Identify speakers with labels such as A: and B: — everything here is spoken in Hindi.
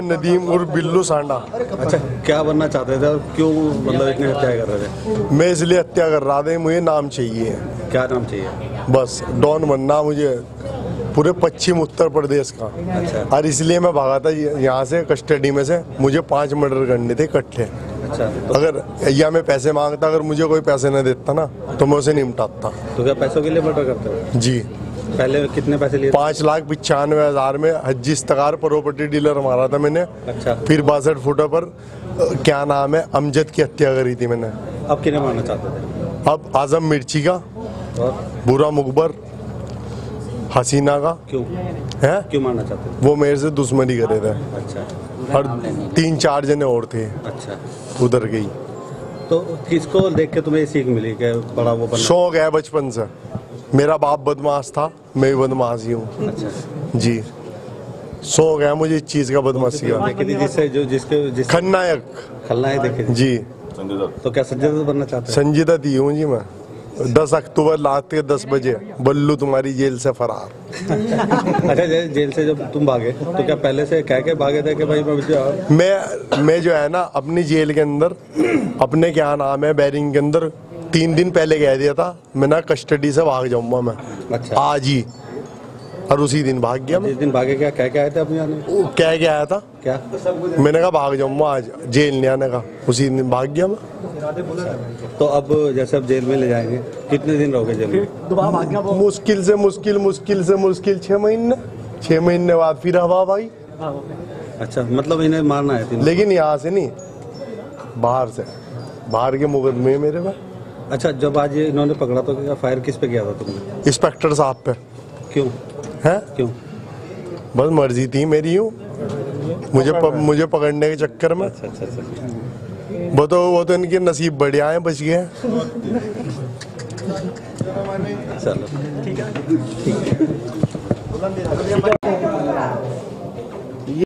A: नदीम और बिल्लू सांडा।
B: अच्छा क्या बनना चाहते थे? और क्यों मतलब इतने हत्या कर रहे थे?
A: मैं इसलिए हत्या कर रहा था मुझे नाम चाहिए।
B: क्या नाम चाहिए?
A: बस डॉन बनना मुझे। पूरे पश्चिम उत्तर प्रदेश का।
B: अच्छा।
A: और इसलिए मैं भागा था यहाँ से कस्टडी में से। मुझे पाँच मर्डर करने थे इकट्ठे।
B: अच्छा तो,
A: अगर या मैं पैसे माँगता अगर मुझे कोई पैसे न देता ना तो मैं उसे निपटाता।
B: तो क्या पैसों के लिए मर्डर करते हो?
A: जी।
B: पहले कितने पैसे लिए
A: पाँच लाख पचानवे हज़ार में हज्जी इस्तकार प्रॉपर्टी डीलर मारा था मैंने।
B: अच्छा।
A: फिर बासठ फुटा पर क्या नाम है अमजद की हत्या करी थी मैंने।
B: अब किन्हें मारना चाहते थे?
A: अब आज़म मिर्ची का बुरा मुकबर हसीना का।
B: क्यों?
A: है?
B: क्यों मारना चाहते थे?
A: वो मेरे से दुश्मनी करे थे।
B: अच्छा।
A: और तीन चार जने और थे।
B: अच्छा।
A: उधर गई।
B: तो किसको देख के तुम्हें सीख मिली कि बड़ा वो
A: शौक है बचपन से। मेरा बाप बदमाश था मैं भी बदमाश ही हूँ।
B: अच्छा
A: जी। शौक है मुझे इस चीज़ का बदमाशी का।
B: जिससे जो जिसके जिस
A: खलनायक।
B: खलनायक देखे
A: जी।
B: तो क्या संजय दत्त बनना चाहते
A: संजीदा दी हूँ जी मैं। दस अक्टूबर रात के दस बजे। बल्लू तुम्हारी जेल से फरार।
B: अच्छा जे- जेल से जब तुम भागे तो क्या पहले से कह के भागे थे कि भाई मैं जो-
A: मैं मैं जो है ना अपनी जेल के अंदर अपने क्या नाम है बैरिंग के अंदर तीन दिन पहले कह दिया था मैं ना कस्टडी से भाग जाऊँगा मैं।
B: अच्छा।
A: आज ही। और उसी दिन भाग गया मैं।
B: जिस दिन भागे क्या कह के आए थे अपने
A: कह के आया था
B: क्या?
A: मैंने कहा भाग जाऊँगा आज जेल नहीं आने का। उसी दिन भाग गया मैं।
B: तो अब जैसे अब जेल में ले जाएँगे कितने दिन रहोगे जेल में?
A: मुश्किल से मुश्किल मुश्किल से मुश्किल छह महीने। छह महीने बाद फिर हवा भाई।
B: अच्छा मतलब इन्हें मारना है
A: लेकिन यहाँ से नहीं बाहर से। बाहर के मुकदमे मेरे में
B: अच्छा जब आज ये इन्होंने पकड़ा तो क्या फायर किस पे किया था तुमने?
A: इंस्पेक्टर साहब पे।
B: क्यों?
A: है?
B: क्यों?
A: बस मर्ज़ी थी मेरी यूँ। मुझे प, मुझे पकड़ने के चक्कर में।
B: अच्छा अच्छा अच्छा
A: वो तो वो तो इनके नसीब बढ़िया हैं बच गए
B: चलो।